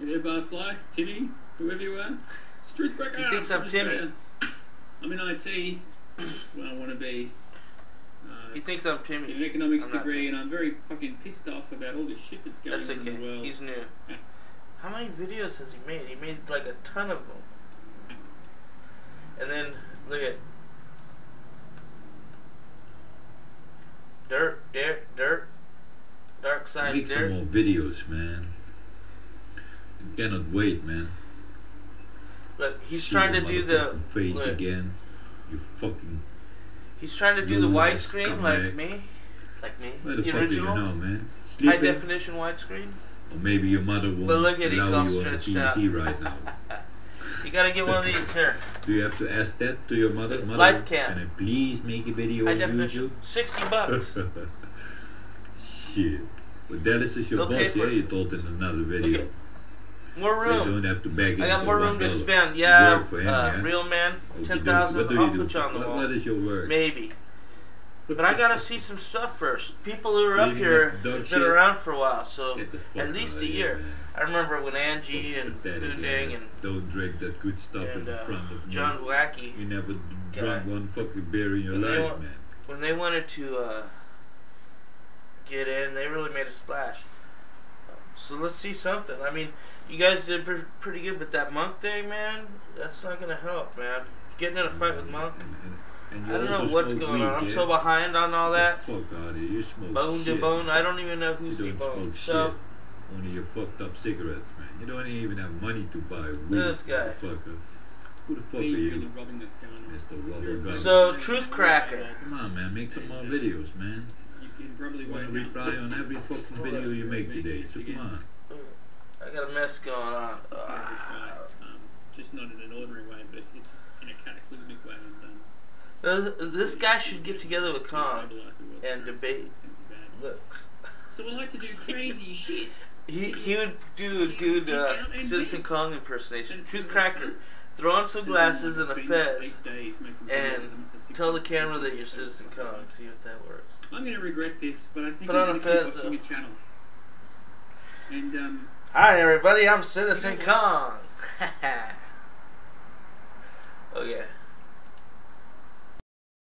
Yeah, Barfly, Timmy, whoever you are. Struthcracker. He thinks I'm from Timmy. Australia. I'm in IT. Well, I want to be. Uh, He thinks I'm Timmy. an economics I'm not degree, and I'm very fucking pissed off about all this shit that's going That's on in the okay. world. He's new. How many videos has he made? He made like a ton of them. And then look at dirt, dirt, dirt, dark side Make some more videos, man. I cannot wait, man. Look, he's See trying to do the face look. again. You fucking. he's trying to do the widescreen like me, like me, Where the, the original you know, man? high definition widescreen. Or maybe your mother won't But look at he's allow all you on PC right now. You gotta get one of these here. Do you have to ask that to your mother? Mother, LifeCam. Can I please make a video High on definition, YouTube? sixty bucks. Shit. But Dallas is your They'll boss, for yeah? You told in another video. at more So you room. don't have to beg I got more room to expand. Yeah, him, uh, yeah? real man, ten thousand. What do you I'll put you on the What- wall. what is your work? Maybe. But I gotta see some stuff first. People who are up here have shit? been around for a while, so Get the fuck at least a year. I remember when Angie Fucking and Foodang and Don't drink that good stuff and in uh, front of me. John Wacky, You never drank one fucking beer in your When life, man. when they wanted to uh, get in, they really made a splash. So let's see something. I mean, you guys did pre- pretty good, but that monk thing, man, that's not gonna help, man. Getting in a fight with monk. And, and, and you I don't know what's smoke going on. weed, I'm yeah? so behind on all that. The fuck out of here. You smoke Bone shit. to bone. I don't even know who's don't deboned. So shit. Only your fucked up cigarettes, man. You don't even have money to buy weed. This guy. Motherfucker. Who the fuck are you? robbing that's going on. Mr. Rubber Gun. So, Truthcracker. Come on, man. Make some more videos, man. You probably want to reply on every fucking video you make today. So come on. I got a mess going on. It's not reply, um, just not in an ordinary way, but it's, it's in a cataclysmic way. And, um, Uh, This guy should get together with Khan. destabilise the world. and debate. it's gonna be bad. Looks. So we like to do crazy shit. He he would do a good uh, Citizen Kong impersonation. Truth Cracker. Throw on some glasses and a fez. and Tell the camera that you're Citizen Kong. See if that works. I'm going to regret this, but I think Put I'm on a to fez, watching though. channel. And um, Hi everybody, I'm Citizen Kong.